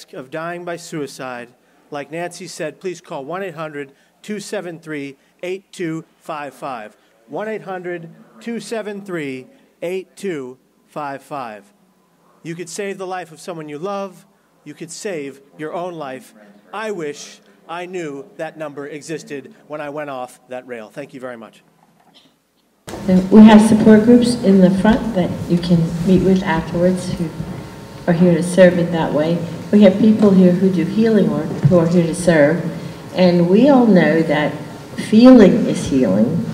risk of dying by suicide, like Nancy said, please call 1 800 273 8255. 1 800 273 8255. You could save the life of someone you love. You could save your own life. I wish I knew that number existed when I went off that rail. Thank you very much. We have support groups in the front that you can meet with afterwards who are here to serve in that way. We have people here who do healing work who are here to serve. And we all know that feeling is healing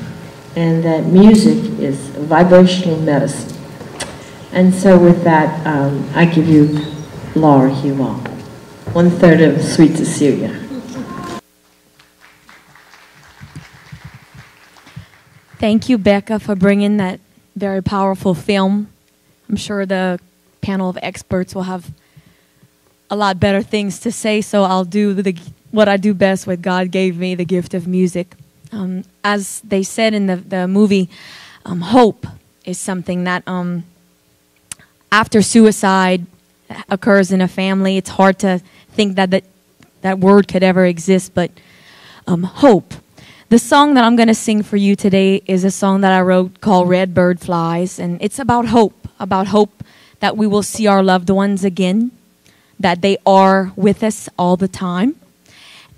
and that music is vibrational medicine. And so with that, um, I give you Laura Huval, one third of Sweet Cecilia. Thank you, Becca, for bringing that very powerful film. I'm sure the panel of experts will have a lot better things to say, so I'll do the, what I do best, what God gave me, the gift of music. Um, as they said in the, the movie, um, hope is something that um, after suicide occurs in a family, it's hard to think that that, that word could ever exist, but um, hope the song that I'm going to sing for you today is a song that I wrote called Red Bird Flies, and it's about hope, about hope that we will see our loved ones again, that they are with us all the time.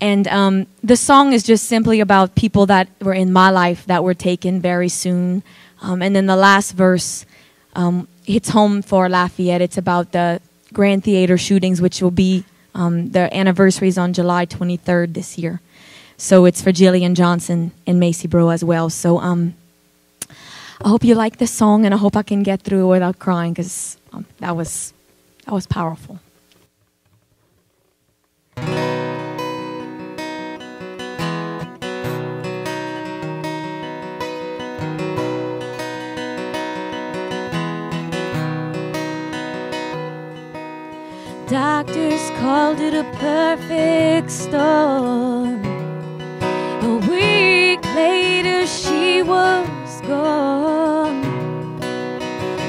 And um, the song is just simply about people that were in my life that were taken very soon. Um, and then the last verse um, hits home for Lafayette. It's about the Grand Theater shootings, which will be um, the anniversaries on July 23rd this year. So it's for Jillian Johnson and Mayci Breaux as well. So um, I hope you like this song, and I hope I can get through it without crying because um, that was that was powerful. Doctors called it a perfect storm. A week later, she was gone.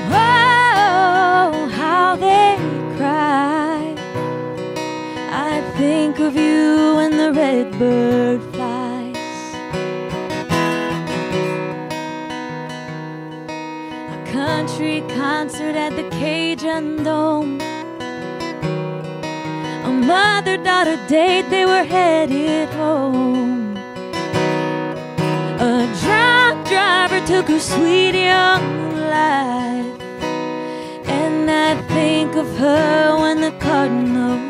Oh, how they cry. I think of you when the red bird flies. A country concert at the Cajun Dome. Mother daughter date, they were headed home. A drunk driver took her sweet young life And I think of her when the cardinal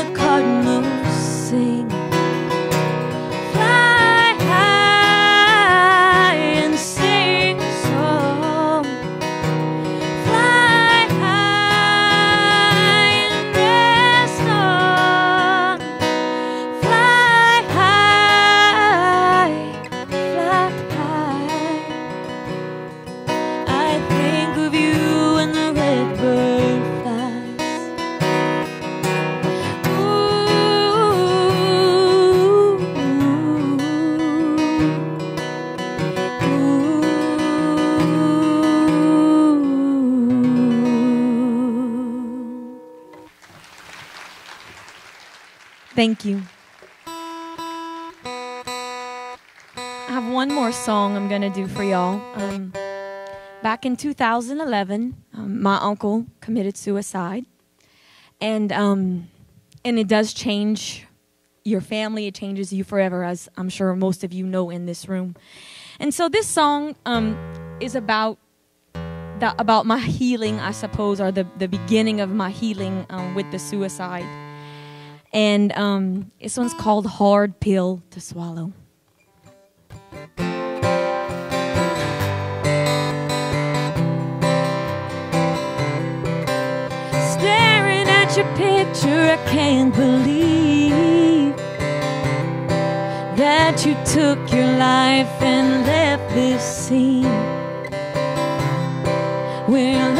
Thank you. I have one more song I'm going to do for y'all. Um, back in 2011, um, my uncle committed suicide. And, um, and it does change your family, it changes you forever, as I'm sure most of you know in this room. And so this song um, is about about my healing, I suppose, or the, the beginning of my healing um, with the suicide. And um, this one's called Hard Pill to Swallow. Staring at your picture, I can't believe that you took your life and left this scene. We're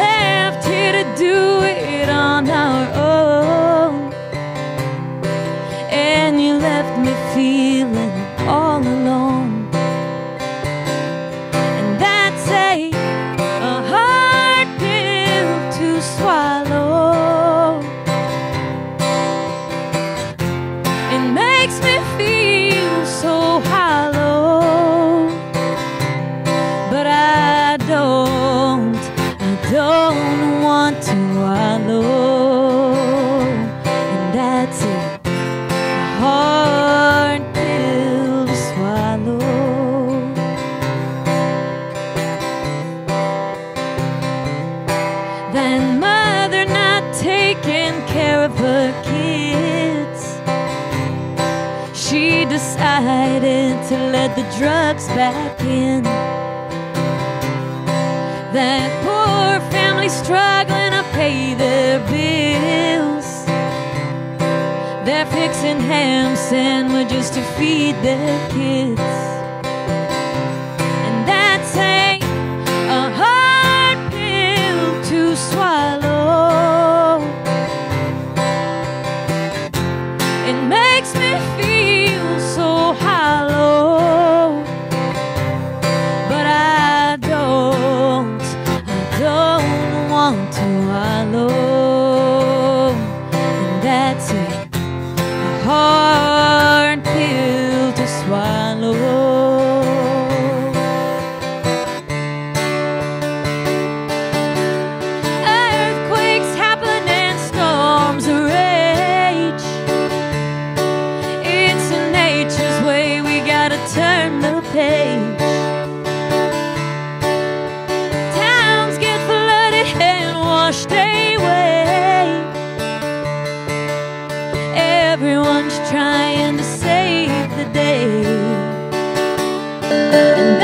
And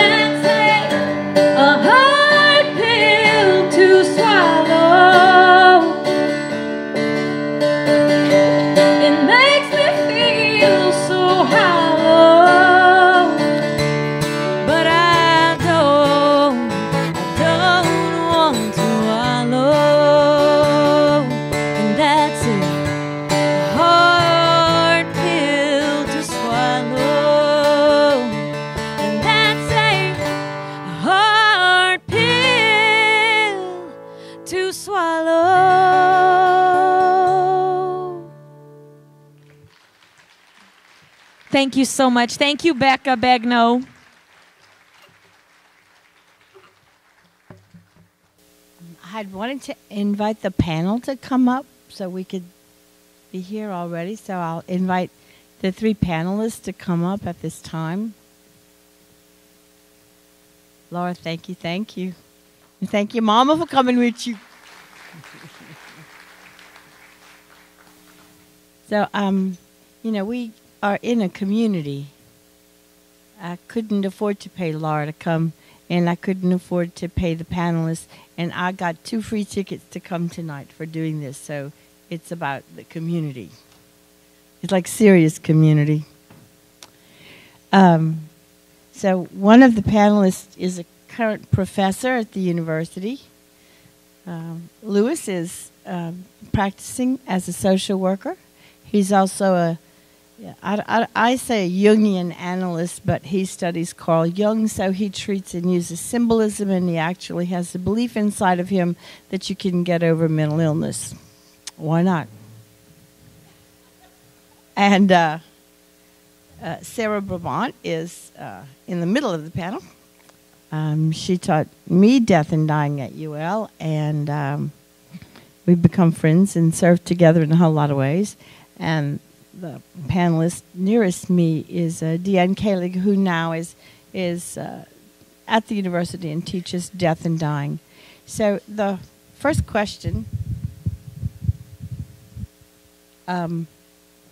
Thank you so much. Thank you, Becca Begno. I wanted to invite the panel to come up so we could be here already. So I'll invite the three panelists to come up at this time. Laura, thank you, thank you. And thank you, Mama, for coming with you. so, um, you know, we are in a community. I couldn't afford to pay Laura to come, and I couldn't afford to pay the panelists, and I got two free tickets to come tonight for doing this. So it's about the community. It's like serious community. Um, so one of the panelists is a current professor at the university. Um, Lewis is um, practicing as a social worker. He's also a yeah, I, I, I say a Jungian analyst, but he studies Carl Jung, so he treats and uses symbolism, and he actually has the belief inside of him that you can get over mental illness. Why not? And uh, uh, Sarah Brabant is uh, in the middle of the panel. Um, she taught me death and dying at UL, and um, we've become friends and served together in a whole lot of ways. And the panelist nearest me is uh, Deanne Kalig, who now is is uh, at the university and teaches death and dying. So the first question. Um,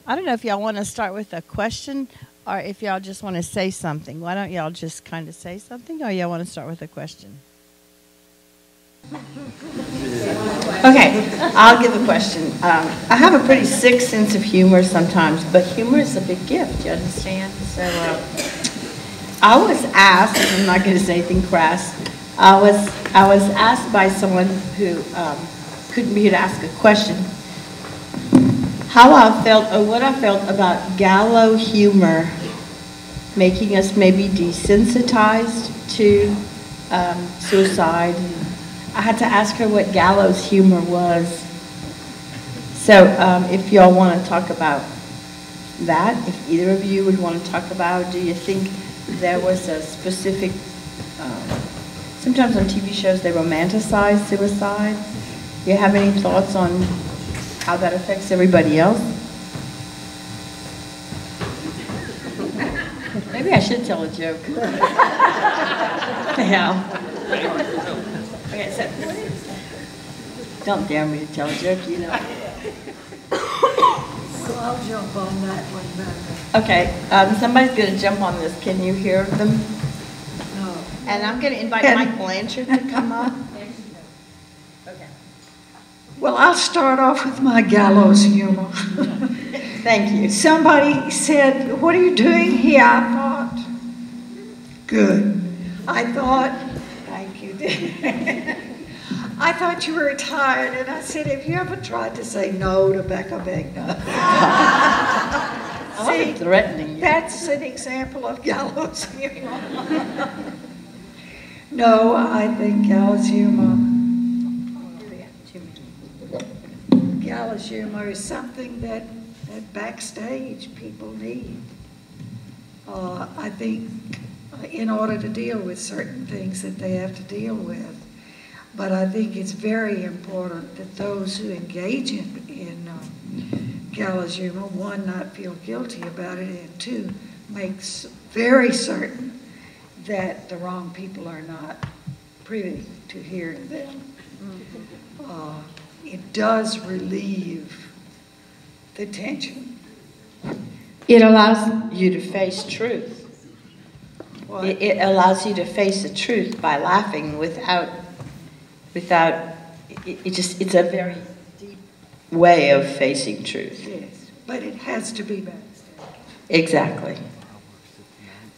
I don't know if y'all want to start with a question or if y'all just want to say something. Why don't y'all just kind of say something or y'all want to start with a question? Okay, I'll give a question. Um, I have a pretty sick sense of humor sometimes, but humor is a big gift, you understand? So uh, I was asked, I'm not going to say anything crass, I was, I was asked by someone who um, couldn't be here to ask a question how I felt or what I felt about gallow humor making us maybe desensitized to um, suicide. I had to ask her what gallows humor was. So um, if y'all want to talk about that, if either of you would want to talk about, do you think there was a specific, um, sometimes on TV shows they romanticize suicide. Do you have any thoughts on how that affects everybody else? Maybe I should tell a joke. yeah. Okay, so don't dare me to tell a joke, you know. So I'll jump on that one then. Okay, um, somebody's going to jump on this. Can you hear them? No. And I'm going to invite Can- Mike Blanchard to come up. Okay. Well, I'll start off with my gallows humor. Thank you. Somebody said, What are you doing here? I thought, Good. I thought, You. I thought you were retired, and I said, Have you ever tried to say no to Becca Begna? I wasn't threatening you. That's an example of gallows humor. no, I think gallows humor. Gallows humor is something that, that backstage people need. Uh, I think in order to deal with certain things that they have to deal with. But I think it's very important that those who engage in, in um, gallows humor, one, not feel guilty about it, and two, makes very certain that the wrong people are not privy to hearing them. Uh, it does relieve the tension. It allows you to face truth. What- It, it allows you to face the truth by laughing without, without, it, it just, it's a very deep way of facing truth. Yes, but it has to be backstage. Exactly.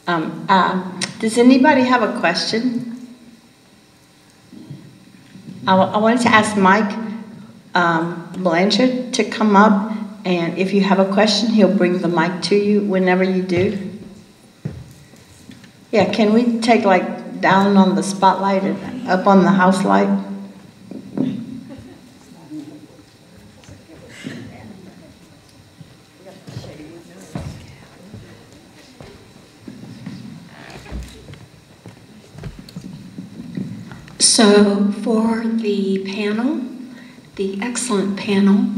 Um, uh, does anybody have a question? I, I wanted to ask Mike um, Blanchard to come up, and if you have a question, he'll bring the mic to you whenever you do. Yeah, can we take like down on the spotlight and up on the house light? So for the panel, the excellent panel,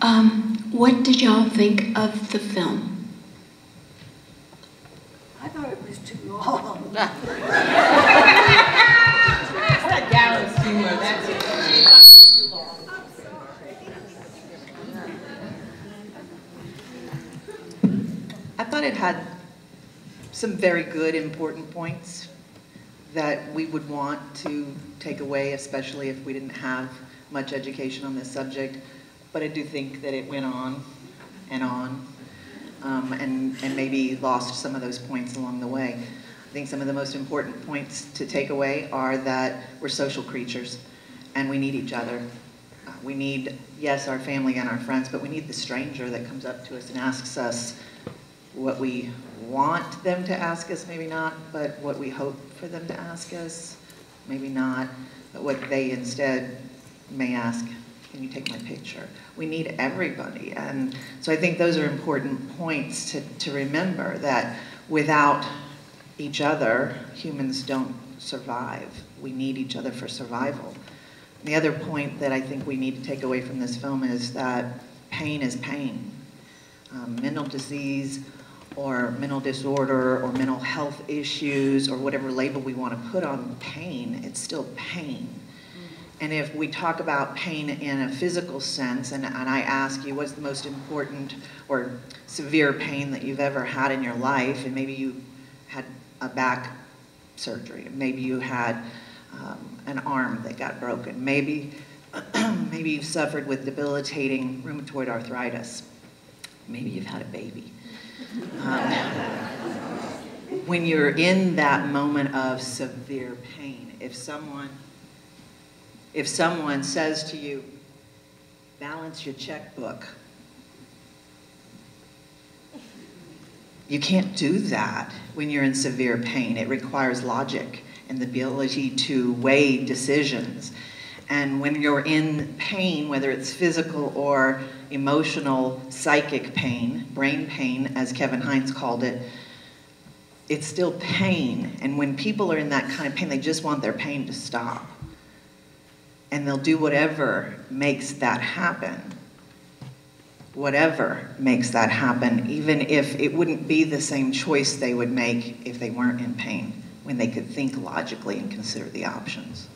um, what did y'all think of the film? I thought it was too long. I thought it had some very good, important points that we would want to take away, especially if we didn't have much education on this subject. But I do think that it went on and on, um, and, and maybe lost some of those points along the way. Think some of the most important points to take away are that we're social creatures and we need each other. Uh, We need, yes, our family and our friends, but we need the stranger that comes up to us and asks us what we want them to ask us, maybe not, but what we hope for them to ask us, maybe not, but what they instead may ask can you take my picture? We need everybody. And so I think those are important points to, to remember that without each other, humans don't survive. We need each other for survival. The other point that I think we need to take away from this film is that pain is pain. Um, mental disease or mental disorder or mental health issues or whatever label we want to put on pain, it's still pain. And if we talk about pain in a physical sense, and, and I ask you what's the most important or severe pain that you've ever had in your life, and maybe you a back surgery, maybe you had um, an arm that got broken, maybe, maybe you've suffered with debilitating rheumatoid arthritis, maybe you've had a baby. Um, when you're in that moment of severe pain, if someone if someone says to you, balance your checkbook, you can't do that when you're in severe pain. It requires logic and the ability to weigh decisions. And when you're in pain, whether it's physical or emotional, psychic pain, brain pain, as Kevin Hines called it, it's still pain. And when people are in that kind of pain, they just want their pain to stop and they'll do whatever makes that happen. Whatever makes that happen, even if it wouldn't be the same choice they would make if they weren't in pain, when they could think logically and consider the options.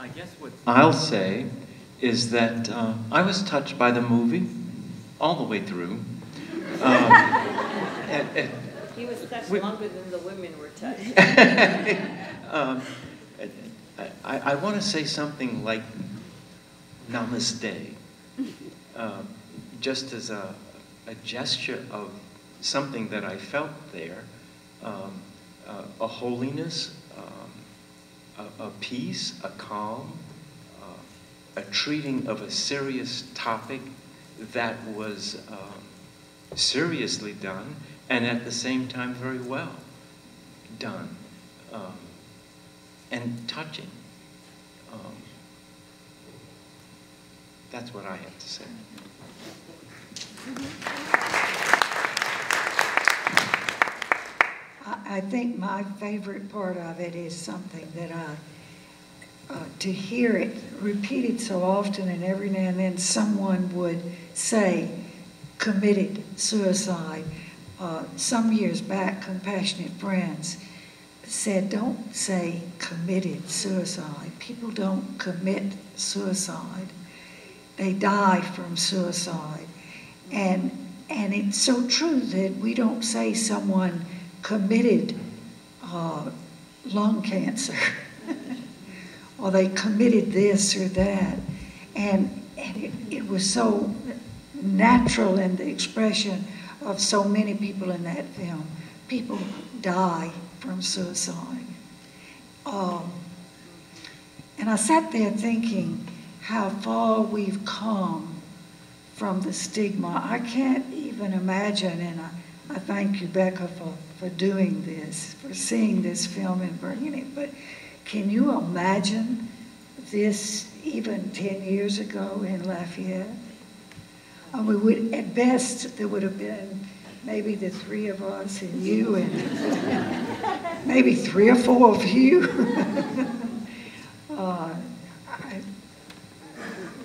I guess what I'll say is that uh, I was touched by the movie all the way through. Um, and, and he was touched we, longer than the women were touched. um, I, I want to say something like namaste, uh, just as a, a, gesture of something that I felt there, um, uh, a holiness, um, a, a, peace, a calm, uh, a treating of a serious topic that was um, seriously done and at the same time very well done um, and touching. Um, that's what I have to say. I think my favorite part of it is something that I uh, to hear it repeated so often, and every now and then someone would say, committed suicide. Uh, some years back, Compassionate Friends said, don't say committed suicide. People don't commit suicide, they die from suicide. And, and it's so true that we don't say someone committed uh, lung cancer. or they committed this or that. And, and it, it was so natural in the expression of so many people in that film. People die from suicide. Um, and I sat there thinking how far we've come from the stigma. I can't even imagine, and I, I thank you, Becca, for, for doing this, for seeing this film and bringing it. But can you imagine this even 10 years ago in Lafayette? And we would, at best, there would have been maybe the three of us and you and maybe three or four of you. uh, I,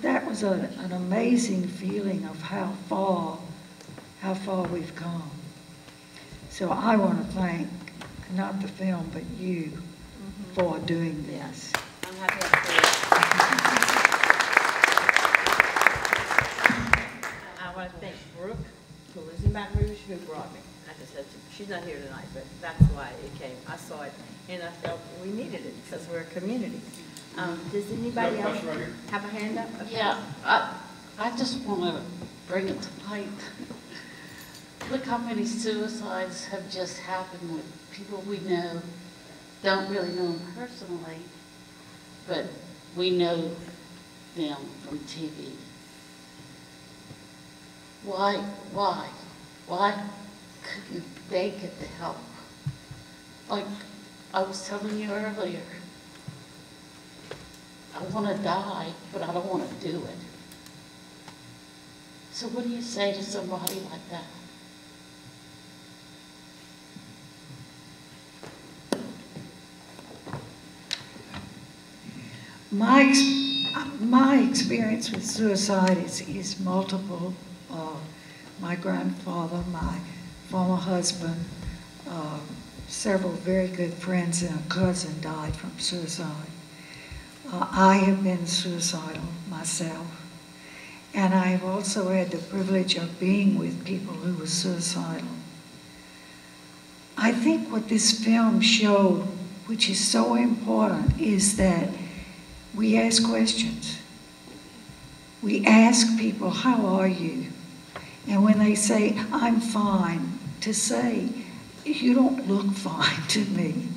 that was a, an amazing feeling of how far, how far we've come. So I want to thank not the film, but you for doing this. I'm happy I want to thank Brooke, who lives in Baton Rouge, who brought me. Like I said, she's not here tonight, but that's why it came. I saw it, and I felt we needed it because we're a community. Um, does anybody else have a hand up? Okay. Yeah, I, I just want to bring it to light. Look how many suicides have just happened with people we know don't really know them personally, but we know them from TV. Why, why? why couldn't they get the help? Like I was telling you earlier, I want to die, but I don't want to do it. So what do you say to somebody like that? My, my experience with suicide is, is multiple. Uh, my grandfather, my former husband, uh, several very good friends, and a cousin died from suicide. Uh, I have been suicidal myself, and I have also had the privilege of being with people who were suicidal. I think what this film showed, which is so important, is that we ask questions. We ask people, How are you? And when they say, I'm fine, to say, You don't look fine to me.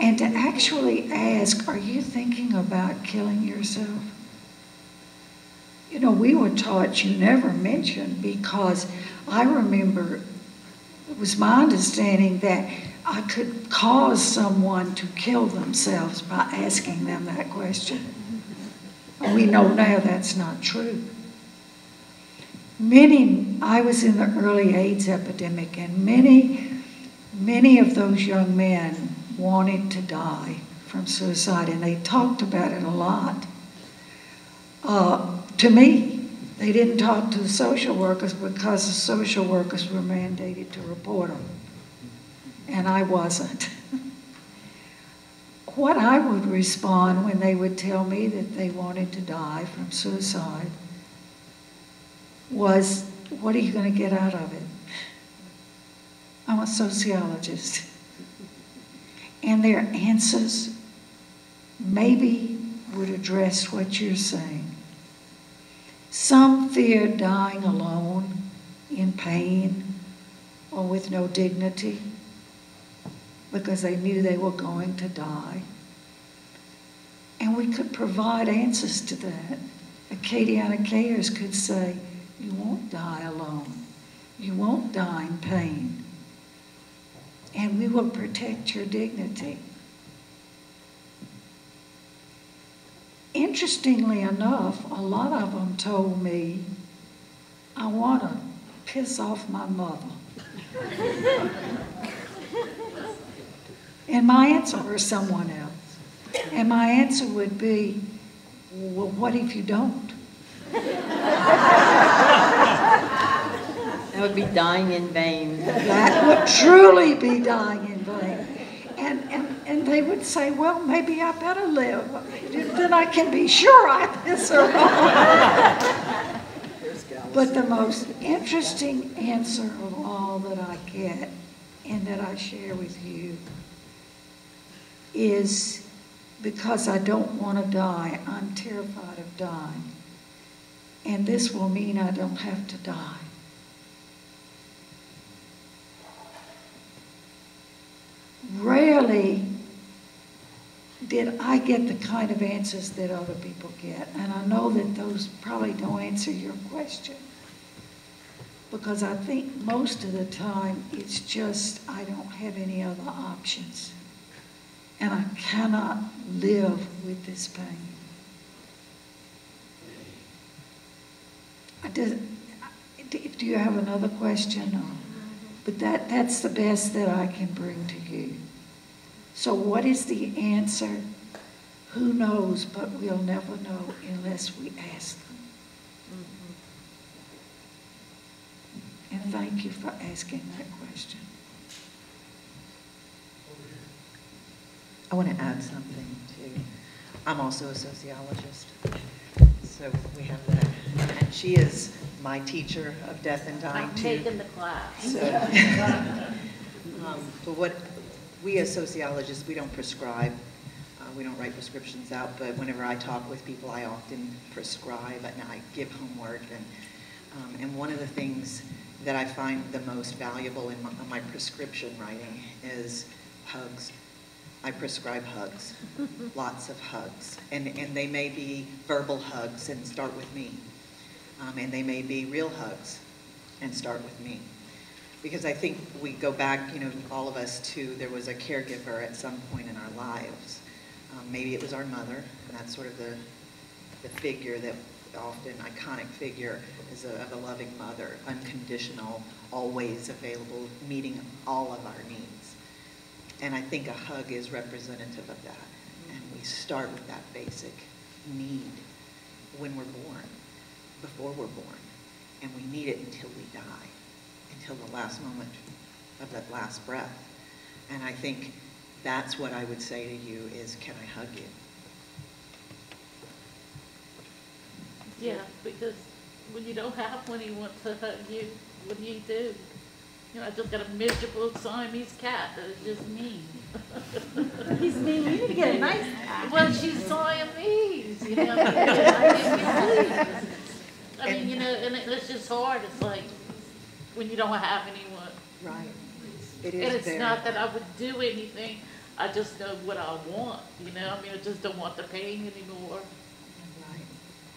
And to actually ask, Are you thinking about killing yourself? You know, we were taught you never mention because I remember it was my understanding that I could cause someone to kill themselves by asking them that question. We know now that's not true. Many, I was in the early AIDS epidemic, and many, many of those young men wanted to die from suicide, and they talked about it a lot. Uh, to me, they didn't talk to the social workers because the social workers were mandated to report them and I wasn't. what I would respond when they would tell me that they wanted to die from suicide was, What are you going to get out of it? I'm a sociologist. And their answers maybe would address what you're saying. Some fear dying alone in pain or with no dignity because they knew they were going to die. And we could provide answers to that. Acadiana Cares could say, You won't die alone. You won't die in pain. And we will protect your dignity. Interestingly enough, a lot of them told me, I want to piss off my mother. And my answer, or someone else. And my answer would be, well, what if you don't? That would be dying in vain. That would truly be dying in vain. And, and, and they would say, well, maybe I better live. Then I can be sure I off. But the most interesting answer of all that I get and that I share with you is because I don't want to die. I'm terrified of dying. And this will mean I don't have to die. Rarely did I get the kind of answers that other people get. And I know that those probably don't answer your question. Because I think most of the time it's just I don't have any other options and I cannot live with this pain. I did, do you have another question? But that, that's the best that I can bring to you. So, what is the answer? Who knows, but we'll never know unless we ask them. Mm-hmm. And thank you for asking that question. I want to add something too. I'm also a sociologist, so we have that. And she is my teacher of death and dying I'm too. taking the class. So, um, but what we as sociologists, we don't prescribe. Uh, we don't write prescriptions out. But whenever I talk with people, I often prescribe and I give homework. And um, and one of the things that I find the most valuable in my, my prescription writing is hugs. I prescribe hugs, lots of hugs. And, and they may be verbal hugs and start with me. Um, and they may be real hugs. and start with me. Because I think we go back, you know, all of us to, there was a caregiver at some point in our lives. Um, maybe it was our mother, and that's sort of the, the figure that often iconic figure is a, of a loving mother, unconditional, always available, meeting all of our needs. And I think a hug is representative of that. And we start with that basic need when we're born, before we're born. And we need it until we die, until the last moment of that last breath. And I think that's what I would say to you is, can I hug you? Yeah, because when you don't have one, he wants to hug you, what do you do? You know, I just got a miserable Siamese cat that is just mean. He's mean, you need to get a nice cat. Well, she's Siamese, you know. I can't believe it. I mean, you know, and it- it's just hard, it's like, when you don't have anyone. Right. It And it's very not that I would do anything, I just know what I want, you know, I mean, I just don't want the pain anymore. Right.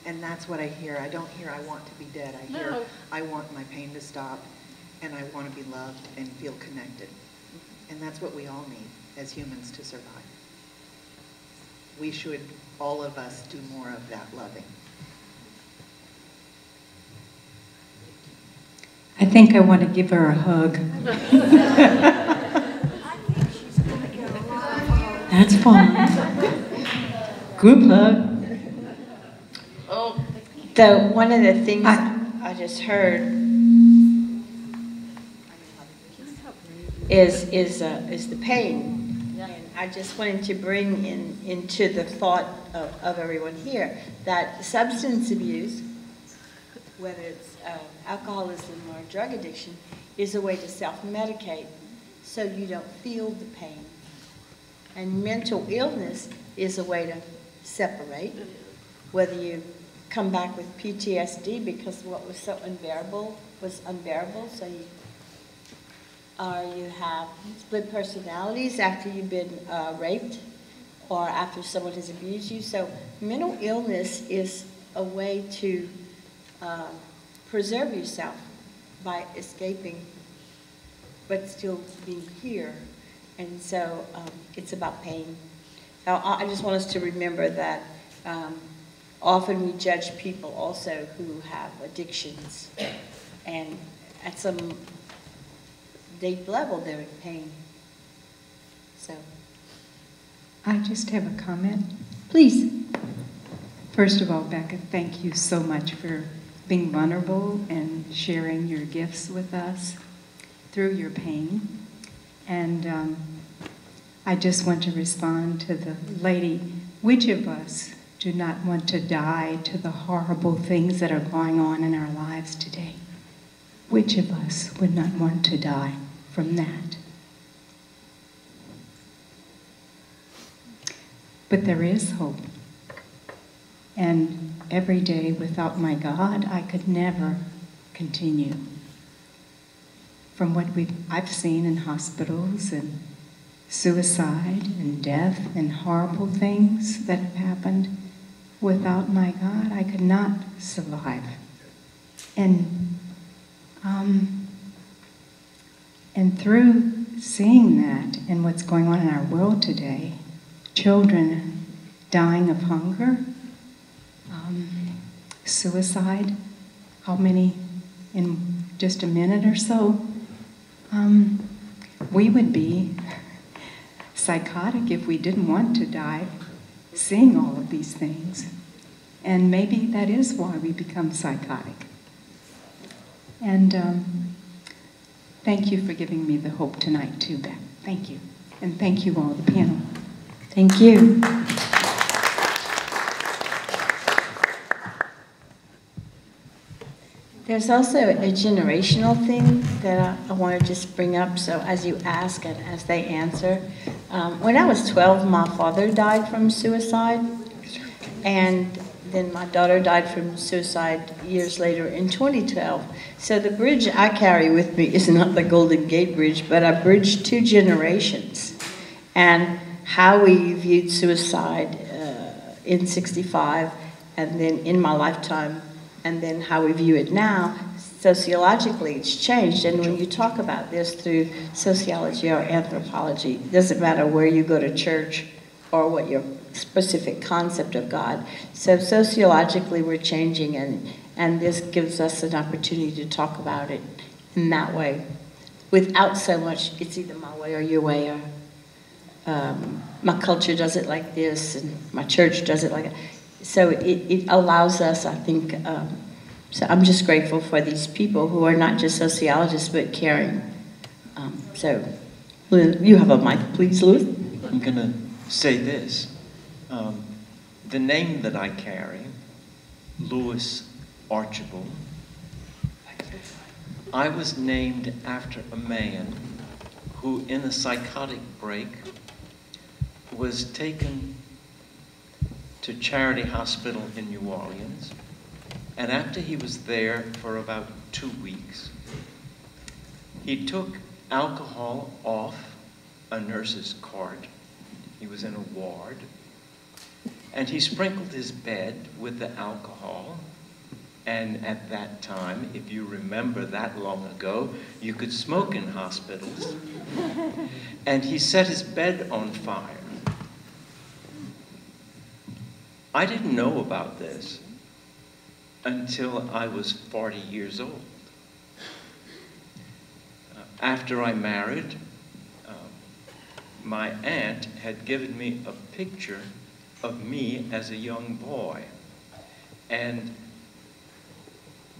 And that's what I hear. I don't hear I want to be dead. I hear No. I want my pain to stop and I want to be loved and feel connected. Mm-hmm. And that's what we all need as humans to survive. We should, all of us, do more of that loving. I think I want to give her a hug. That's fine. Group hug. Oh, So one of the things I- I just heard is, is, uh, is the pain. And I just wanted to bring in, into the thought of, of everyone here, that substance abuse, whether it's alcoholism or drug addiction, is a way to self-medicate so you don't feel the pain. And mental illness is a way to separate, whether you come back with PTSD because what was so unbearable was unbearable, so you, or you have split personalities after you've been uh, raped or after someone has abused you. So mental illness is a way to uh, preserve yourself by escaping but still being here. And so um, it's about pain. Now, I just want us to remember that um, often we judge people also who have addictions. And at some deep level, they're in pain. So, I just have a comment. Please. First of all, Becca, thank you so much for being vulnerable and sharing your gifts with us through your pain. And um, I just want to respond to the lady. Which of us do not want to die to the horrible things that are going on in our lives today? Which of us would not want to die from that? But there is hope. And every day without my God, I could never continue. From what we've, I've seen in hospitals and suicide and death and horrible things that have happened, without my God, I could not survive. And um, and through seeing that and what's going on in our world today, children dying of hunger, um, suicide, how many in just a minute or so, um, we would be psychotic if we didn't want to die seeing all of these things. And maybe that is why we become psychotic. And um, thank you for giving me the hope tonight, too, Beth. Thank you. And thank you all, the panel. thank you. There's also a generational thing that I, I want to just bring up. So as you ask and as they answer, um, when I was 12, my father died from suicide, and then my daughter died from suicide years later in 2012. So the bridge I carry with me is not the Golden Gate Bridge, but I bridged two generations, and how we viewed suicide uh, in 65, and then in my lifetime and then how we view it now sociologically it's changed. And when you talk about this through sociology or anthropology, it doesn't matter where you go to church or what your specific concept of God. So sociologically we're changing and, and this gives us an opportunity to talk about it in that way without so much, it's either my way or your way or um, my culture does it like this and my church does it like that. So it, it allows us, I think, um, so I'm just grateful for these people who are not just sociologists but caring. Um, so you have a mic, please, Louis. I'm going to say this. Um, the name that I carry, Louis Archibald, I was named after a man who, in a psychotic break, was taken to Charity Hospital in New Orleans. And after he was there for about two weeks, he took alcohol off a nurse's cart. He was in a ward. And he sprinkled his bed with the alcohol. And at that time, if you remember that long ago, you could smoke in hospitals. and he set his bed on fire. I didn't know about this until I was 40 years old. Uh, after I married, uh, my aunt had given me a picture of me as a young boy. And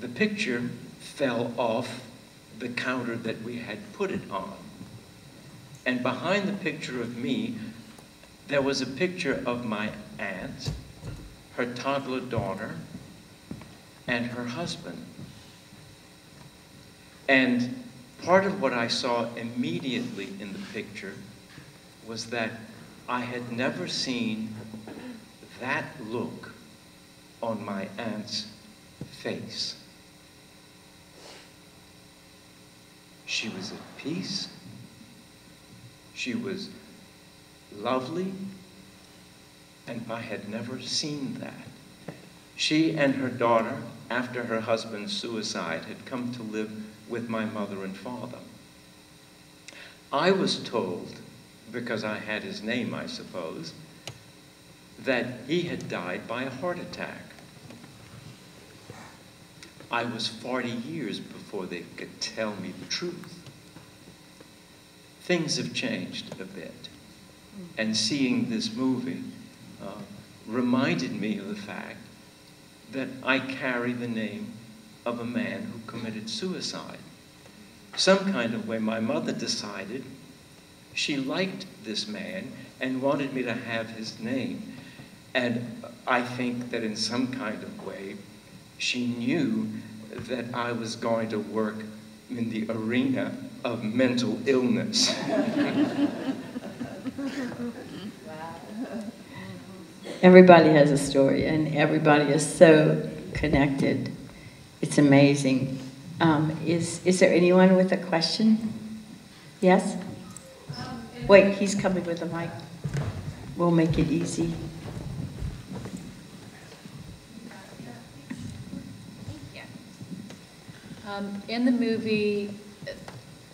the picture fell off the counter that we had put it on. And behind the picture of me, there was a picture of my aunt, her toddler daughter, and her husband. And part of what I saw immediately in the picture was that I had never seen that look on my aunt's face. She was at peace. She was lovely. And I had never seen that. She and her daughter, after her husband's suicide, had come to live with my mother and father. I was told, because I had his name, I suppose, that he had died by a heart attack. I was 40 years before they could tell me the truth. Things have changed a bit. And seeing this movie uh, reminded me of the fact that I carry the name of a man who committed suicide. Some kind of way, my mother decided she liked this man and wanted me to have his name. And I think that in some kind of way, she knew that I was going to work in the arena of mental illness. Everybody has a story, and everybody is so connected. It's amazing. Um, is, is there anyone with a question? Yes? Wait, he's coming with a mic. We'll make it easy. Um, in the movie,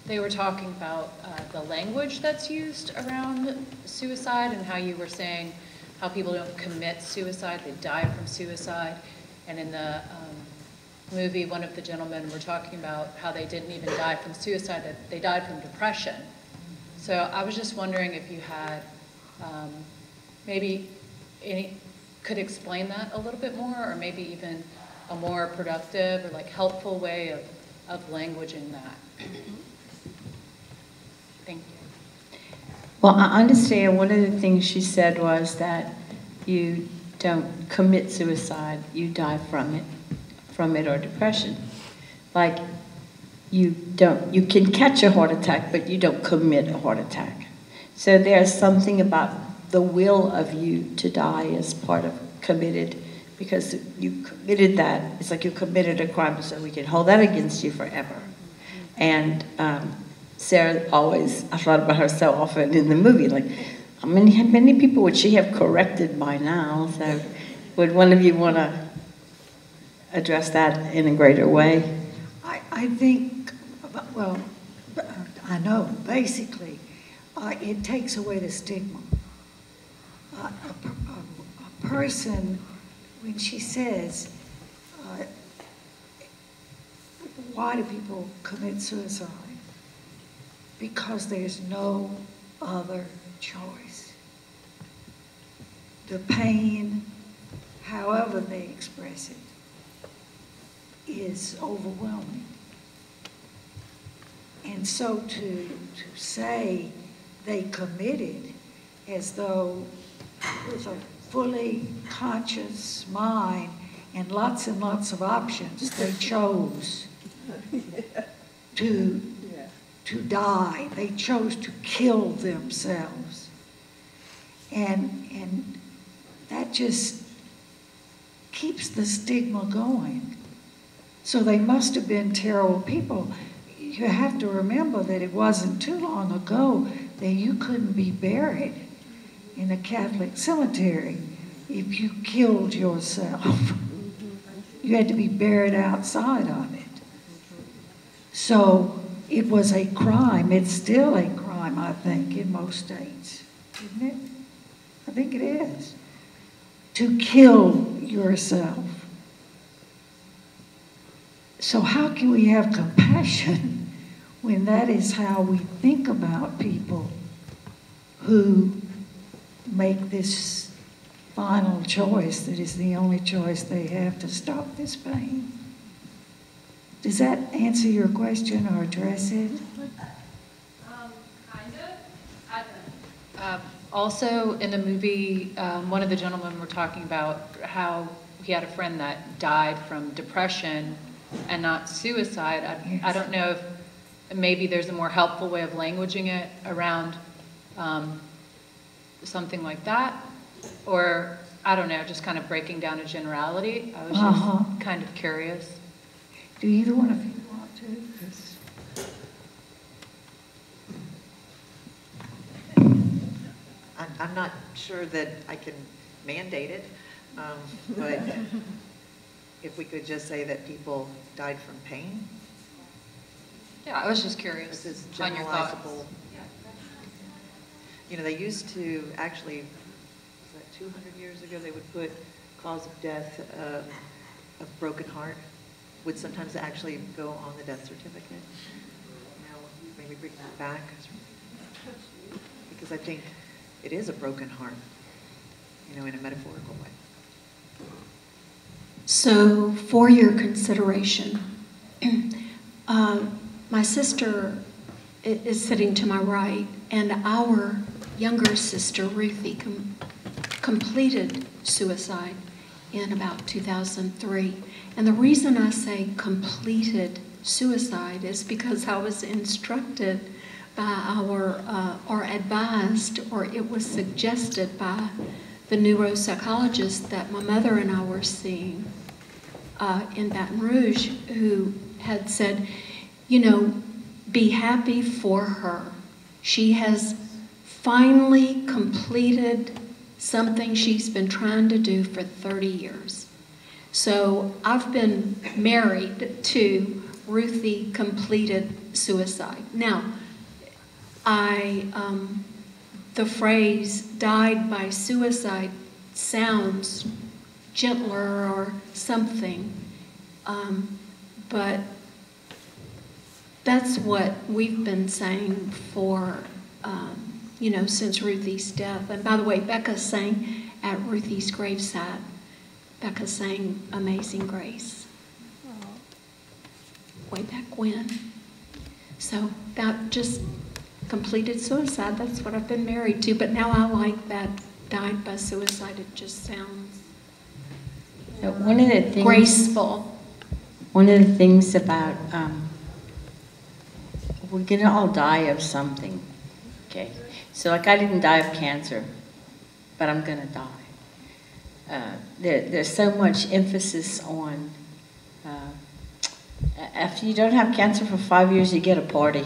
they were talking about uh, the language that's used around suicide and how you were saying how people don't commit suicide, they die from suicide. And in the um, movie, one of the gentlemen were talking about how they didn't even die from suicide, that they died from depression. So I was just wondering if you had um, maybe any, could explain that a little bit more, or maybe even a more productive or like helpful way of, of languaging that. Thank you. Well, I understand one of the things she said was that you don't commit suicide, you die from it, from it or depression. Like you don't, you can catch a heart attack, but you don't commit a heart attack. So there's something about the will of you to die as part of committed because you committed that. It's like you committed a crime, so we can hold that against you forever. And um, Sarah always, I thought about her so often in the movie, like, how many, how many people would she have corrected by now? So, would one of you want to address that in a greater way? I, I think, well, I know, basically, uh, it takes away the stigma. Uh, a, a, a, person, when she says, uh, why do people commit suicide? Because there's no other choice. The pain, however they express it, is overwhelming. And so to, to say they committed as though with a fully conscious mind and lots and lots of options, they chose to, to die. They chose to kill themselves. And, and that just keeps the stigma going. So they must have been terrible people. You have to remember that it wasn't too long ago that you couldn't be buried in a Catholic cemetery if you killed yourself. You had to be buried outside of it. So it was a crime. It's still a crime, I think, in most states, isn't it? I think it is. To kill yourself. So, how can we have compassion when that is how we think about people who make this final choice that is the only choice they have to stop this pain? Does that answer your question or address it? Um, kind of. Uh, also, in the movie, um, one of the gentlemen were talking about how he had a friend that died from depression and not suicide. I, yes. I don't know if maybe there's a more helpful way of languaging it around um, something like that, or I don't know, just kind of breaking down a generality. I was just uh-huh. kind of curious. Do either one of you want to? I'm, I'm not sure that I can mandate it, um, but if we could just say that people died from pain. Yeah, I was just curious this is on your thoughts. You know, they used to actually, was that 200 years ago, they would put cause of death um, of broken heart would sometimes actually go on the death certificate. Now, maybe bring that back, because I think it is a broken heart, you know, in a metaphorical way. So, for your consideration, uh, my sister is sitting to my right, and our younger sister, Ruthie, com- completed suicide in about 2003. And the reason I say completed suicide is because I was instructed by our, uh, or advised, or it was suggested by the neuropsychologist that my mother and I were seeing uh, in Baton Rouge, who had said, you know, be happy for her. She has finally completed something she's been trying to do for 30 years. So I've been married to Ruthie completed suicide. Now, I um, the phrase died by suicide sounds gentler or something, um, but that's what we've been saying for um, you know since Ruthie's death. And by the way, Becca sang at Ruthie's gravesite Becca sang Amazing Grace way back when. So that just completed suicide. That's what I've been married to. But now I like that died by suicide. It just sounds so one of the things, graceful. One of the things about um, we're gonna all die of something. Okay, so like I didn't die of cancer, but I'm gonna die uh, there, there's so much emphasis on uh, after you don't have cancer for five years, you get a party.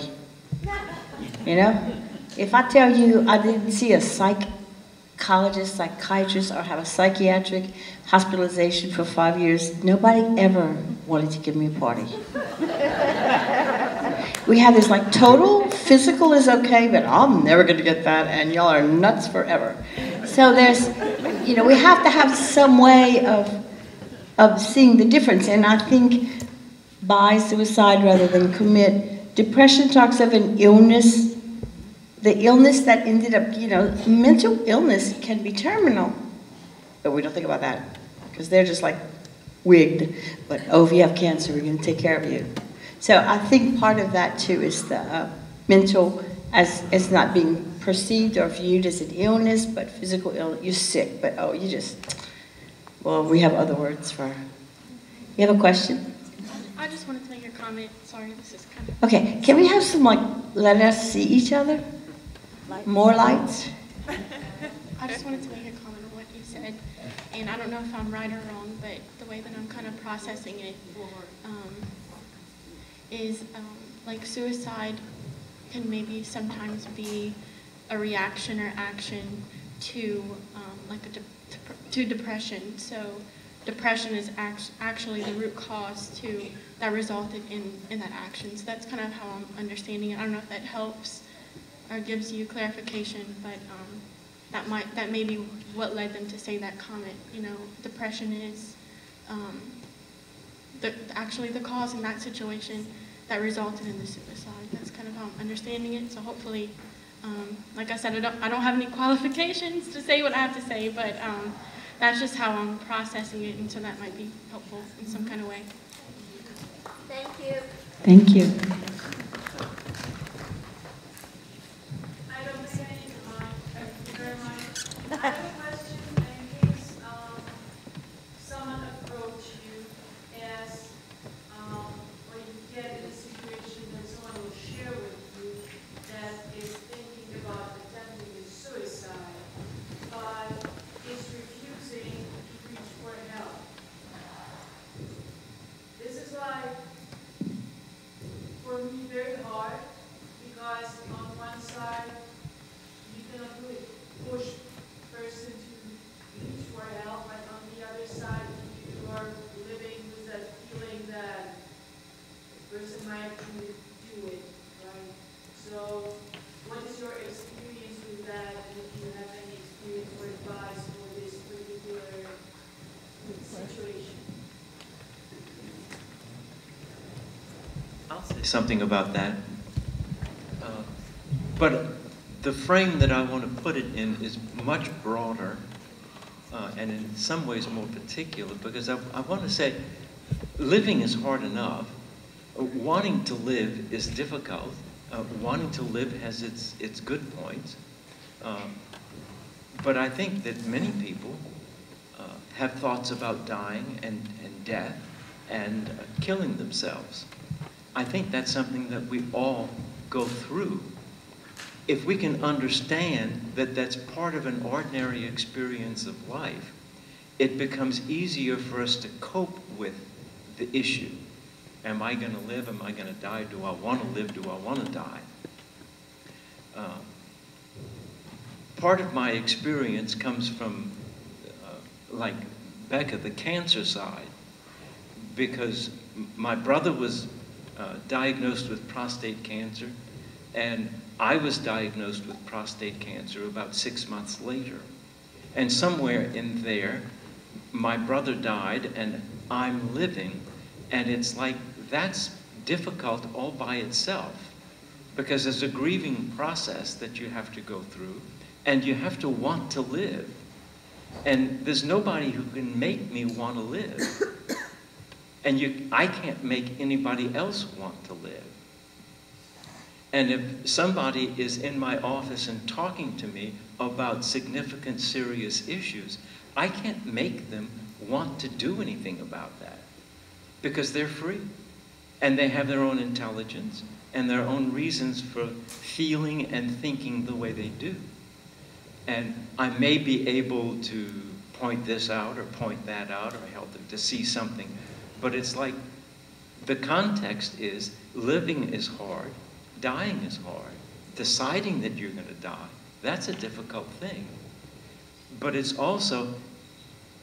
You know? If I tell you I didn't see a psychologist, psychiatrist, or have a psychiatric hospitalization for five years, nobody ever wanted to give me a party. we have this like total physical is okay, but I'm never going to get that, and y'all are nuts forever. So there's, you know, we have to have some way of of seeing the difference, and I think by suicide rather than commit, depression talks of an illness. The illness that ended up, you know, mental illness can be terminal, but we don't think about that because they're just like wigged. But oh, if you have cancer, we're going to take care of you. So I think part of that too is the uh, mental as as not being perceived or viewed as an illness, but physical illness. You're sick, but oh, you just well, we have other words for. You have a question? I just wanted to make a comment. Sorry, this is kind of. Okay, can we have some like let us see each other? More lights. I just wanted to make a comment on what you said, and I don't know if I'm right or wrong, but the way that I'm kind of processing it um, is um, like suicide can maybe sometimes be a reaction or action to um, like a de to depression. So depression is act actually the root cause to that resulted in in that action. So that's kind of how I'm understanding it. I don't know if that helps or gives you clarification, but um, that might that may be what led them to say that comment. You know, depression is um, the, actually the cause in that situation that resulted in the suicide. That's kind of how I'm understanding it. So hopefully, um, like I said, I don't, I don't have any qualifications to say what I have to say, but um, that's just how I'm processing it, and so that might be helpful in some kind of way. Thank you. Thank you. something about that. Uh, but the frame that I want to put it in is much broader uh, and in some ways more particular because I, I want to say living is hard enough. Wanting to live is difficult. Uh, wanting to live has its, its good points. Uh, but I think that many people uh, have thoughts about dying and, and death and killing themselves. I think that's something that we all go through. If we can understand that that's part of an ordinary experience of life, it becomes easier for us to cope with the issue. Am I going to live? Am I going to die? Do I want to live? Do I want to die? Uh, part of my experience comes from, uh, like Becca, the cancer side, because my brother was uh, diagnosed with prostate cancer, and I was diagnosed with prostate cancer about six months later. And somewhere in there, my brother died, and I'm living, and it's like that's difficult all by itself because there's a grieving process that you have to go through, and you have to want to live. And there's nobody who can make me want to live. And you, I can't make anybody else want to live. And if somebody is in my office and talking to me about significant, serious issues, I can't make them want to do anything about that because they're free. And they have their own intelligence and their own reasons for feeling and thinking the way they do. And I may be able to point this out or point that out or help them to see something but it's like the context is living is hard, dying is hard, deciding that you're going to die, that's a difficult thing. But it's also,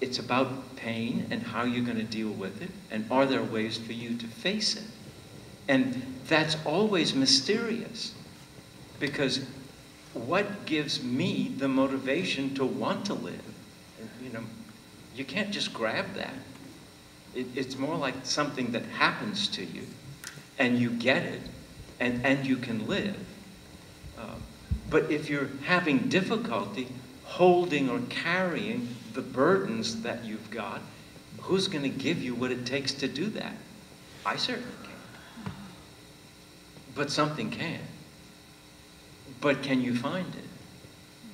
it's about pain and how you're going to deal with it, and are there ways for you to face it? And that's always mysterious because what gives me the motivation to want to live? You know, you can't just grab that. It, it's more like something that happens to you and you get it and, and you can live. Um, but if you're having difficulty holding or carrying the burdens that you've got, who's going to give you what it takes to do that? I certainly can't. But something can. But can you find it?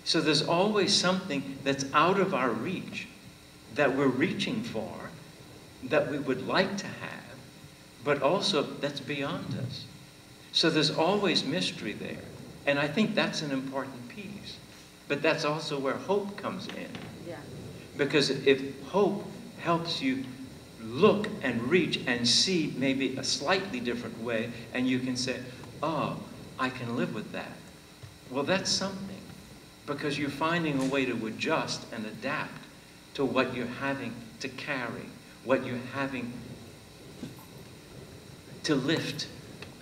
So there's always something that's out of our reach that we're reaching for, that we would like to have, but also that's beyond us. So there's always mystery there. And I think that's an important piece. But that's also where hope comes in. Yeah. Because if hope helps you look and reach and see maybe a slightly different way, and you can say, oh, I can live with that. Well, that's something. Because you're finding a way to adjust and adapt to what you're having to carry, what you're having to lift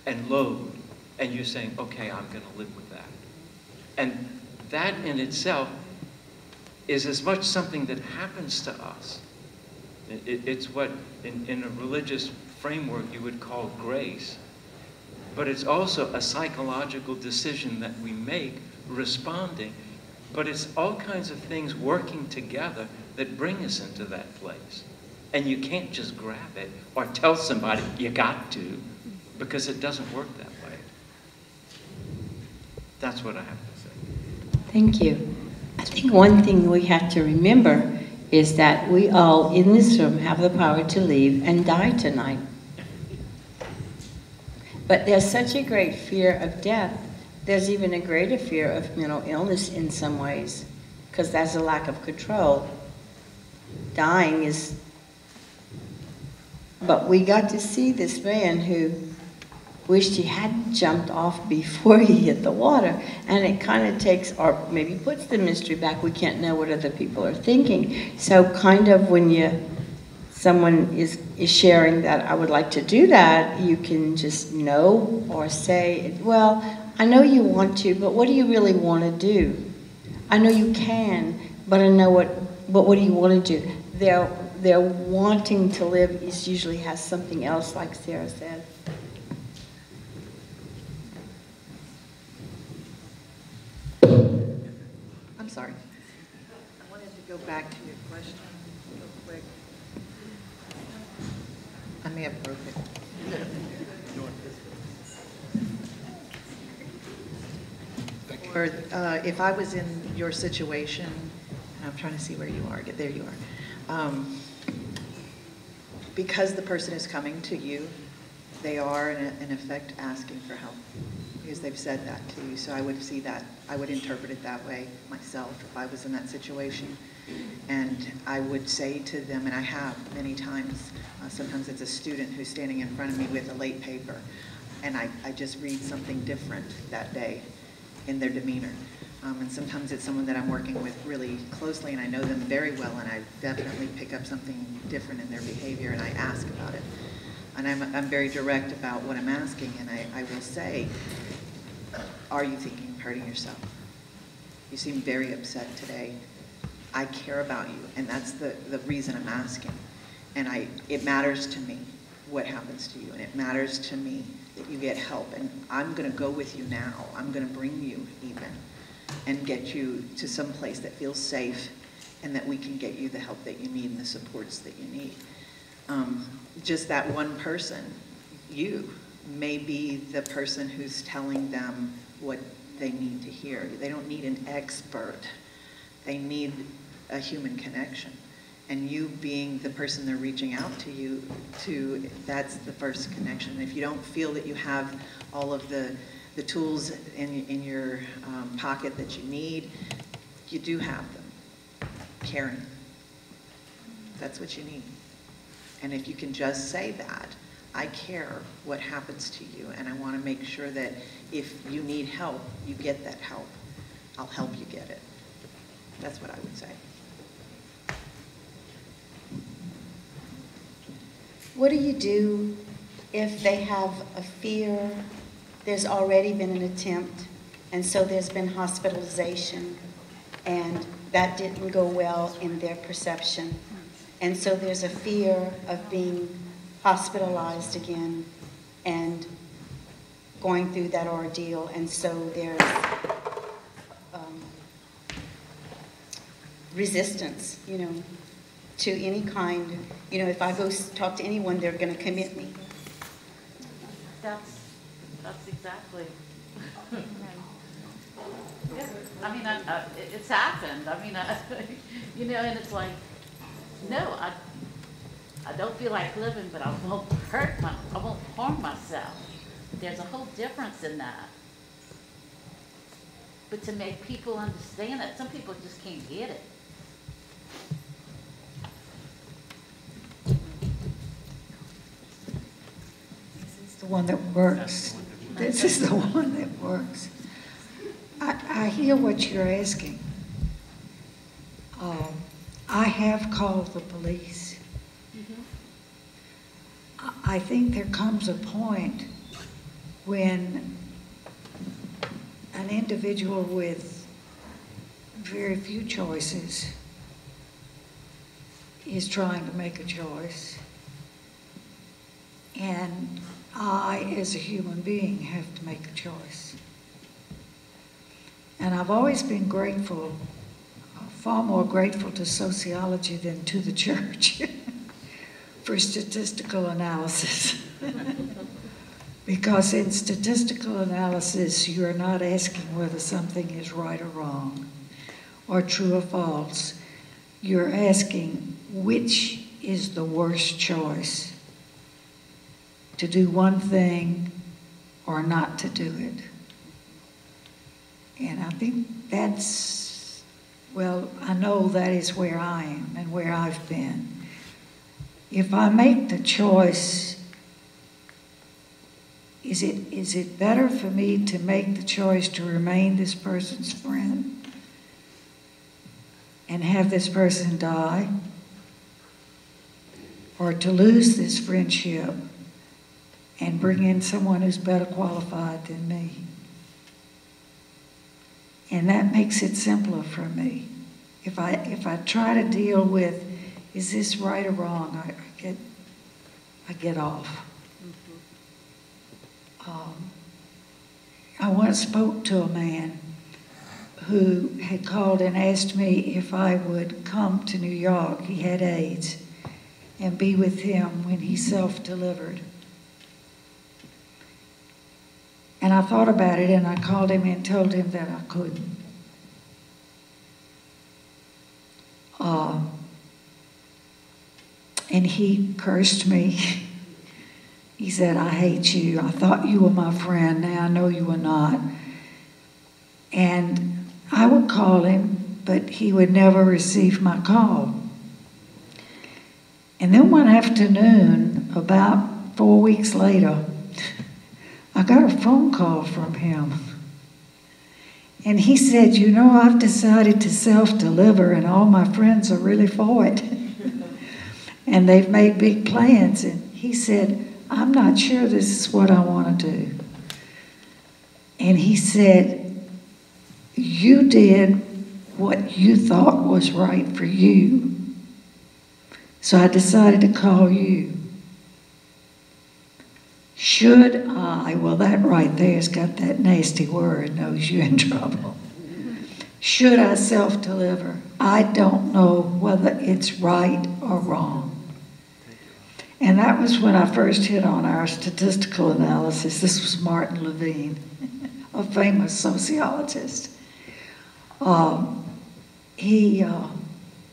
and load. And you're saying, okay, I'm going to live with that. And that in itself is as much something that happens to us. It, it's what, in, in a religious framework, you would call grace. But it's also a psychological decision that we make responding. But it's all kinds of things working together that bring us into that place. And you can't just grab it or tell somebody you got to because it doesn't work that way. That's what I have to say. Thank you. I think one thing we have to remember is that we all in this room have the power to leave and die tonight. But there's such a great fear of death. There's even a greater fear of mental illness in some ways, because that's a lack of control. Dying is. But we got to see this man who wished he hadn't jumped off before he hit the water. And it kind of takes, or maybe puts the mystery back. We can't know what other people are thinking. So, kind of when you someone is, is sharing that I would like to do that, you can just know or say, well, I know you want to, but what do you really want to do? I know you can, but I know what, but what do you want to do? They're, they're wanting to live is usually has something else, like Sarah said. I'm sorry. I wanted to go back to your question real quick. I may have broke it. Or uh, if I was in your situation, and I'm trying to see where you are, get there you are. Um, because the person is coming to you, they are in, in effect asking for help because they've said that to you. So I would see that, I would interpret it that way myself if I was in that situation. And I would say to them, and I have many times, uh, sometimes it's a student who's standing in front of me with a late paper, and I, I just read something different that day in their demeanor. Um, and sometimes it's someone that I'm working with really closely and I know them very well and I definitely pick up something different in their behavior and I ask about it. And I'm, I'm very direct about what I'm asking and I, I will say, are you thinking of hurting yourself? You seem very upset today. I care about you and that's the, the reason I'm asking. And I, it matters to me what happens to you and it matters to me that you get help. And I'm going to go with you now. I'm going to bring you even and get you to some place that feels safe and that we can get you the help that you need and the supports that you need. Um, just that one person, you, may be the person who's telling them what they need to hear. They don't need an expert. They need a human connection and you being the person they're reaching out to you to, that's the first connection. If you don't feel that you have all of the, the tools in, in your um, pocket that you need, you do have them. Caring. That's what you need. And if you can just say that, I care what happens to you, and I want to make sure that if you need help, you get that help. I'll help you get it. That's what I would say. What do you do if they have a fear, there's already been an attempt, and so there's been hospitalization, and that didn't go well in their perception. And so there's a fear of being hospitalized again and going through that ordeal, and so there's um, resistance, you know, to any kind. You know, if I go talk to anyone, they're going to commit me. That's, exactly. Yeah, I mean, I, uh, I, it's happened, I mean, I, you know, and it's like, no, I, I don't feel like living, but I won't hurt my, I won't harm myself. There's a whole difference in that. But to make people understand that, some people just can't get it. The one that works. This is the one that works. I, I hear what you're asking. Um, I have called the police. I- I think there comes a point when an individual with very few choices is trying to make a choice. And I, as a human being, have to make a choice. And I've always been grateful, uh, far more grateful to sociology than to the church for statistical analysis. because in statistical analysis, you're not asking whether something is right or wrong, or true or false. You're asking which is the worst choice to do one thing or not to do it. And I think that's, well, I know that is where I am and where I've been. If I make the choice, is it, is it better for me to make the choice to remain this person's friend and have this person die? Or to lose this friendship and bring in someone who's better qualified than me? And that makes it simpler for me. If I, if I try to deal with, is this right or wrong, I, I get, I get off. Um, I once spoke to a man who had called and asked me if I would come to New York. He had AIDS and be with him when he self delivered. And I thought about it and I called him and told him that I couldn't. Uh, and he cursed me. he said, I hate you. I thought you were my friend. Now I know you are not. And I would call him, but he would never receive my call. And then one afternoon, about four weeks later, I got a phone call from him. And he said, You know, I've decided to self deliver, and all my friends are really for it. and they've made big plans. And he said, I'm not sure this is what I want to do. And he said, You did what you thought was right for you. So I decided to call you. Should I, well, that right there's got that nasty word, knows you in trouble. Should I self deliver? I don't know whether it's right or wrong. And that was when I first hit on our statistical analysis. This was Martin Levine, a famous sociologist. Um, he, uh,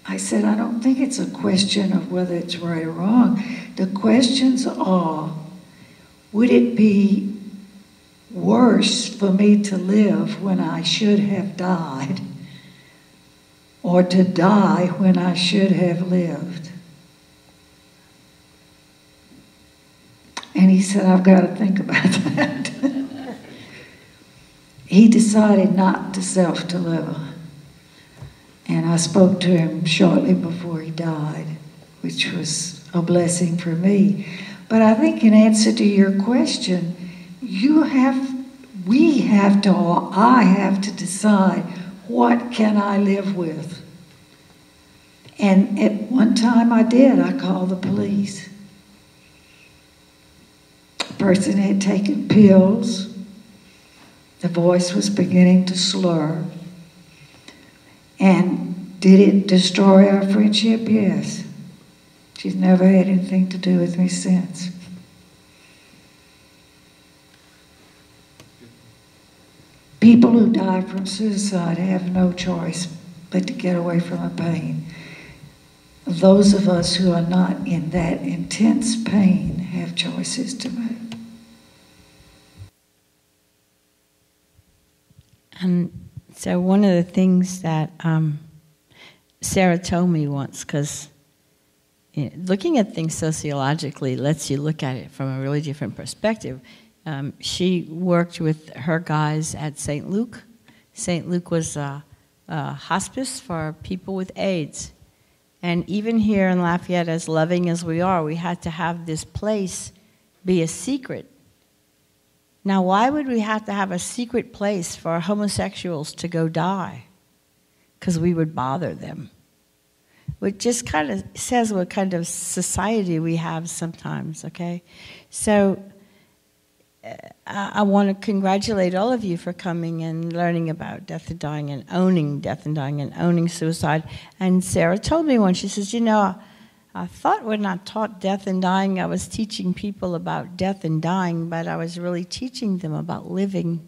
I said, I don't think it's a question of whether it's right or wrong. The questions are would it be worse for me to live when I should have died or to die when I should have lived? And he said, I've got to think about that. he decided not to self deliver. And I spoke to him shortly before he died, which was a blessing for me. But I think in answer to your question, you have, we have to, or I have to decide what can I live with. And at one time I did, I called the police. The person had taken pills. The voice was beginning to slur. And did it destroy our friendship? Yes. She's never had anything to do with me since. People who die from suicide have no choice but to get away from the pain. Those of us who are not in that intense pain have choices to make. And so, one of the things that um, Sarah told me once, because looking at things sociologically lets you look at it from a really different perspective. Um, she worked with her guys at St. Luke. St. Luke was a, a hospice for people with AIDS. And even here in Lafayette, as loving as we are, we had to have this place be a secret. Now, why would we have to have a secret place for homosexuals to go die? Because we would bother them. Which just kind of says what kind of society we have sometimes, okay? So, uh, I want to congratulate all of you for coming and learning about death and dying and owning death and dying and owning suicide. And Sarah told me once, she says, You know, I thought when I taught death and dying, I was teaching people about death and dying, but I was really teaching them about living.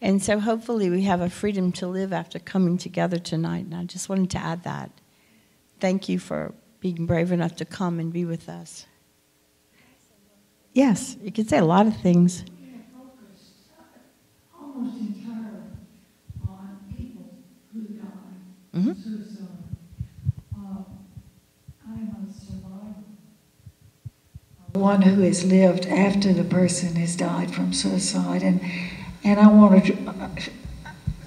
And so hopefully we have a freedom to live after coming together tonight. And I just wanted to add that. Thank you for being brave enough to come and be with us. Yes, you can say a lot of things. Almost entirely on people who die suicide. I'm a survivor. One who has lived after the person has died from suicide, and and I want to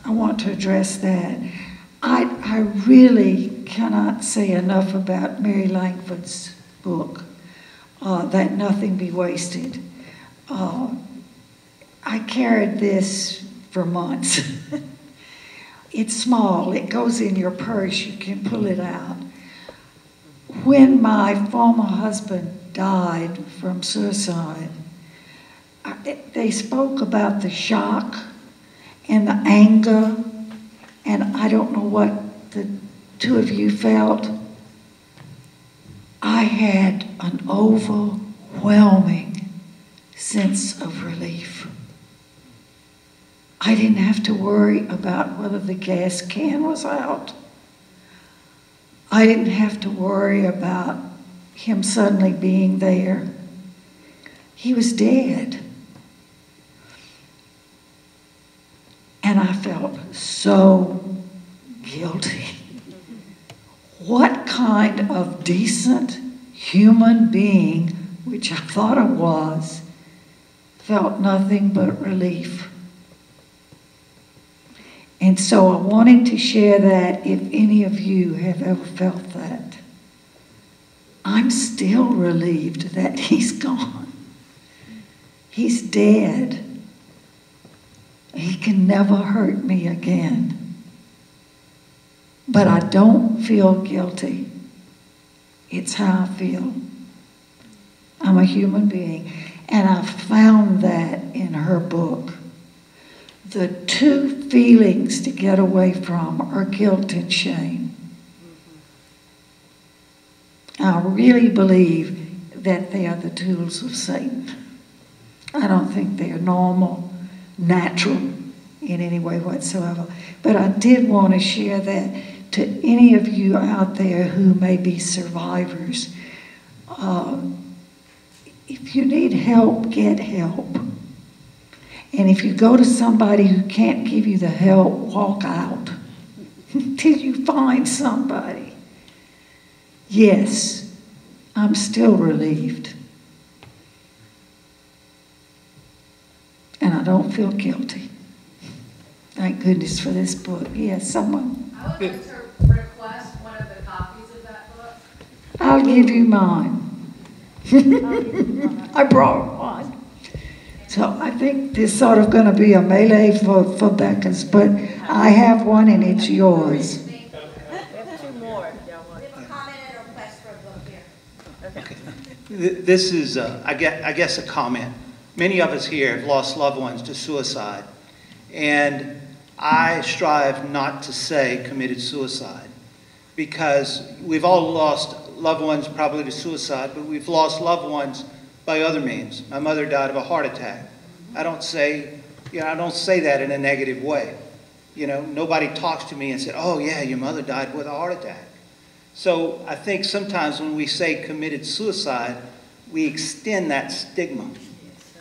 I want to address that. I I really cannot say enough about Mary Langford's book uh, that nothing be wasted. Uh, I carried this for months. it's small, it goes in your purse, you can pull it out. When my former husband died from suicide, I, they spoke about the shock and the anger, and I don't know what the two of you felt. I had an overwhelming sense of relief. I didn't have to worry about whether the gas can was out. I didn't have to worry about him suddenly being there. He was dead. And I felt so guilty. What kind of decent human being, which I thought I was, felt nothing but relief? And so I wanted to share that if any of you have ever felt that. I'm still relieved that he's gone. He's dead. He can never hurt me again. But I don't feel guilty. It's how I feel. I'm a human being. And I found that in her book. The two feelings to get away from are guilt and shame. I really believe that they are the tools of Satan. I don't think they are normal, natural in any way whatsoever. But I did want to share that to any of you out there who may be survivors. Uh, if you need help, get help. And if you go to somebody who can't give you the help, walk out till you find somebody. Yes, I'm still relieved. And I don't feel guilty. Thank goodness for this book. Yes, someone. I would like to request one of the copies of that book. I'll give you mine. I brought one. So I think this sort of going to be a melee for, for Beckers, but I have one and it's yours. Th- This is, uh, I guess, I guess, a comment. Many of us here have lost loved ones to suicide, and I strive not to say committed suicide because we've all lost loved ones probably to suicide, but we've lost loved ones by other means. My mother died of a heart attack. I don't say, you know, I don't say that in a negative way. You know, nobody talks to me and said, "Oh yeah, your mother died with a heart attack." So I think sometimes when we say committed suicide, we extend that stigma.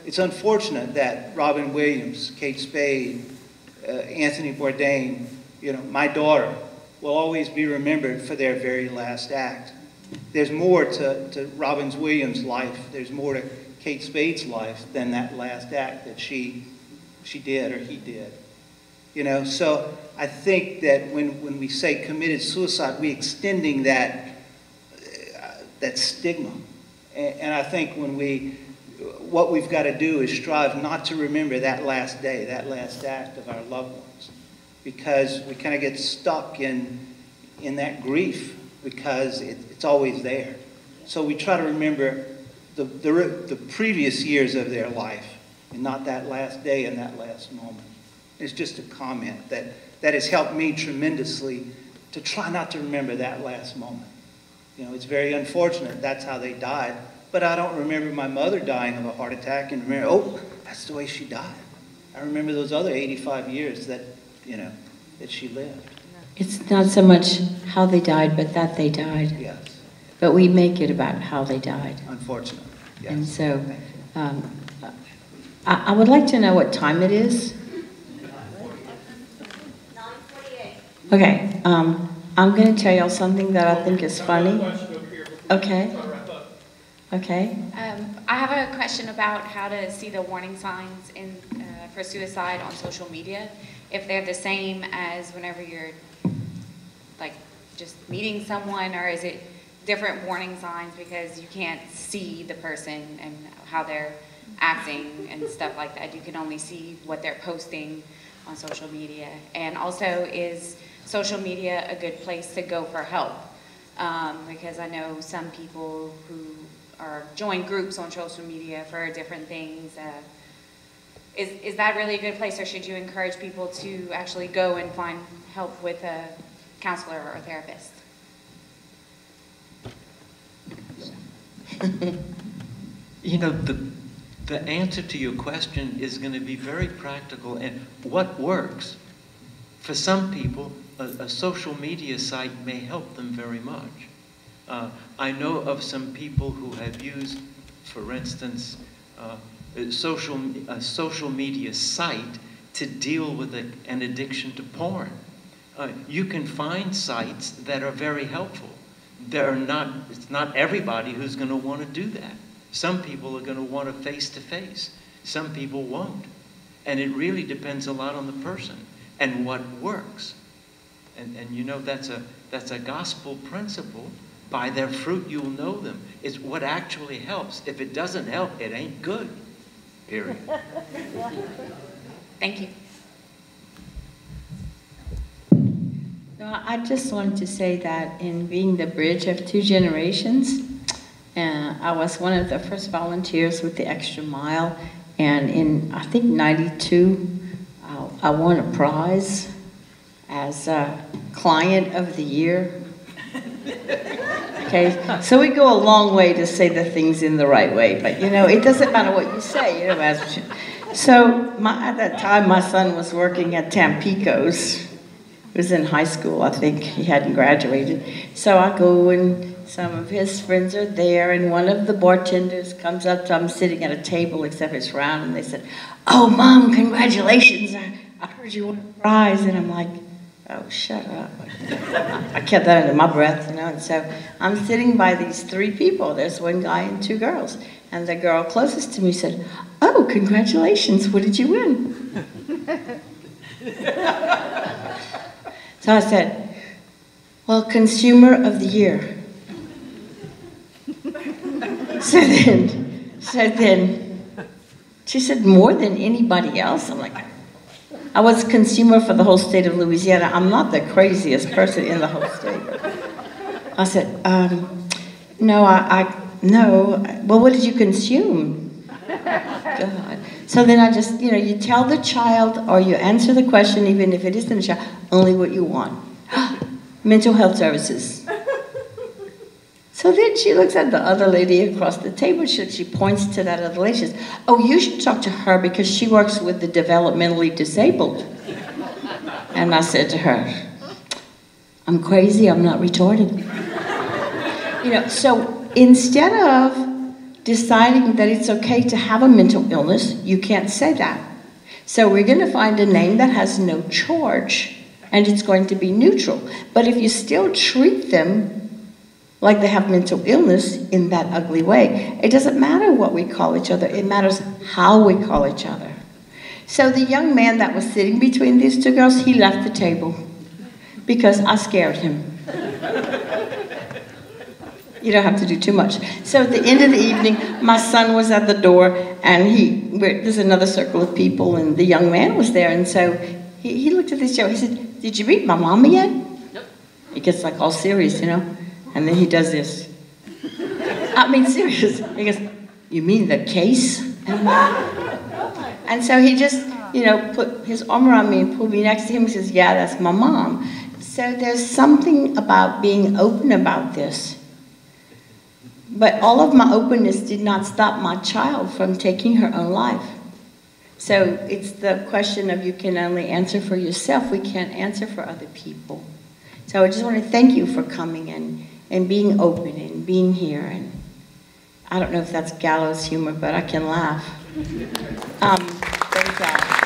It's unfortunate that Robin Williams, Kate Spade, uh, Anthony Bourdain, you know, my daughter, will always be remembered for their very last act. There's more to, to Robin Williams' life, there's more to Kate Spade's life than that last act that she, she did or he did. You know, so I think that when, when we say committed suicide, we're extending that, uh, that stigma. And, and I think when we, what we've got to do is strive not to remember that last day, that last act of our loved ones, because we kind of get stuck in, in that grief because it, it's always there. So we try to remember the, the, the previous years of their life and not that last day and that last moment. It's just a comment that, that has helped me tremendously to try not to remember that last moment. You know, it's very unfortunate that's how they died, but I don't remember my mother dying of a heart attack and remember, oh, that's the way she died. I remember those other 85 years that, you know, that she lived. It's not so much how they died, but that they died. Yes. But we make it about how they died. Unfortunately, yes. And so, um, I, I would like to know what time it is. Okay, um, I'm going to tell y'all something that I think is funny. Okay. Okay. Um, I have a question about how to see the warning signs in, uh, for suicide on social media. If they're the same as whenever you're like just meeting someone, or is it different warning signs because you can't see the person and how they're acting and stuff like that? You can only see what they're posting on social media. And also, is social media a good place to go for help? Um, because I know some people who or join groups on social media for different things. Uh, is, is that really a good place, or should you encourage people to actually go and find help with a counselor or a therapist? You know, the, the answer to your question is going to be very practical and what works. For some people, a, a social media site may help them very much. Uh, I know of some people who have used, for instance, uh, a social, a social media site to deal with a, an addiction to porn. Uh, you can find sites that are very helpful. There are not, it's not everybody who's going to want to do that. Some people are going to want a face-to-face. Some people won't. And it really depends a lot on the person and what works. And, and you know, that's a, that's a gospel principle. By their fruit you'll know them. It's what actually helps. If it doesn't help, it ain't good. Period. Thank you. No, I just wanted to say that in being the bridge of two generations, uh, I was one of the first volunteers with the Extra Mile, and in I think '92, uh, I won a prize as a Client of the Year. Okay, so we go a long way to say the things in the right way, but you know, it doesn't matter what you say, you know. So my, at that time, my son was working at Tampico's. He was in high school, I think. He hadn't graduated. So I go and some of his friends are there, and one of the bartenders comes up to I'm sitting at a table, except it's round, and they said, Oh, Mom, congratulations. I, I heard you won a prize. And I'm like, Oh, shut up. I kept that under my breath, you know. And so I'm sitting by these three people. There's one guy and two girls. And the girl closest to me said, Oh, congratulations. What did you win? so I said, Well, Consumer of the Year. So then, so then, she said, more than anybody else? I'm like, I was consumer for the whole state of Louisiana. I'm not the craziest person in the whole state. I said, um, no, I, I, no. Well, what did you consume? God. So then I just, you know, you tell the child or you answer the question, even if it isn't a child, only what you want. Mental health services. So then she looks at the other lady across the table. She, she points to that other lady. She says, Oh, you should talk to her because she works with the developmentally disabled. And I said to her, I'm crazy, I'm not retarded. You know, so instead of deciding that it's okay to have a mental illness, you can't say that. So we're going to find a name that has no charge and it's going to be neutral. But if you still treat them like they have mental illness in that ugly way, it doesn't matter what we call each other, it matters how we call each other. So the young man that was sitting between these two girls, he left the table because I scared him. You don't have to do too much. So at the end of the evening, my son was at the door, and he there's another circle of people, and the young man was there, and so he, he looked at this show. He said, "Did you meet my mama yet?" Nope. He gets like all serious, you know, and then he does this. I mean, serious. He goes, "You mean the case?" And, and so he just, you know, put his arm around me and pulled me next to him. He says, "Yeah, that's my mom." So there's something about being open about this but all of my openness did not stop my child from taking her own life. So it's the question of you can only answer for yourself, we can't answer for other people. So I just want to thank you for coming and, and being open and being here. And I don't know if that's gallows humor, but I can laugh. Um, thank.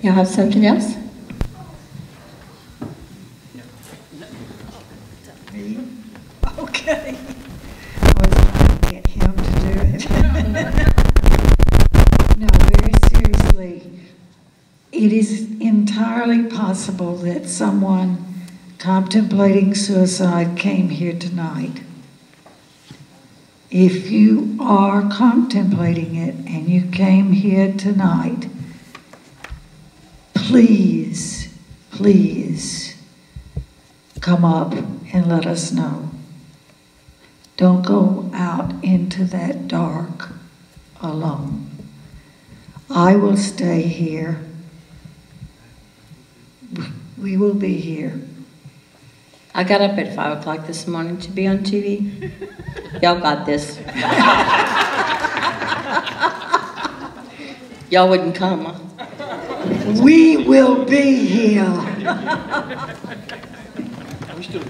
Y'all have something else? Entirely possible that someone contemplating suicide came here tonight. If you are contemplating it and you came here tonight, please, please come up and let us know. Don't go out into that dark alone. I will stay here. We will be here. I got up at 5 o'clock this morning to be on TV. Y'all got this. Y'all wouldn't come, huh? We will be here. We still